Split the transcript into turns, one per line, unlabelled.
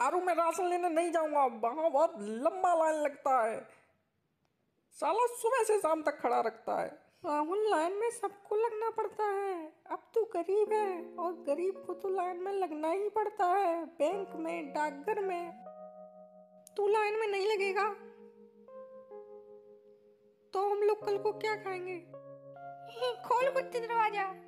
आरू मैं राशन लेने नहीं जाऊँगा। वहाँ बहुत लंबा लाइन लगता है। साला सुबह से शाम तक खड़ा रखता है। हाँ, राहुल लाइन में सबको लगना पड़ता है। अब तू गरीब है और गरीब को तो लाइन में लगना ही पड़ता है। बैंक में, डाकघर में। तू लाइन में नहीं लगेगा। तो हम लोग कल को क्या खाएँगे?
खोल कुछ दरवाज़ा।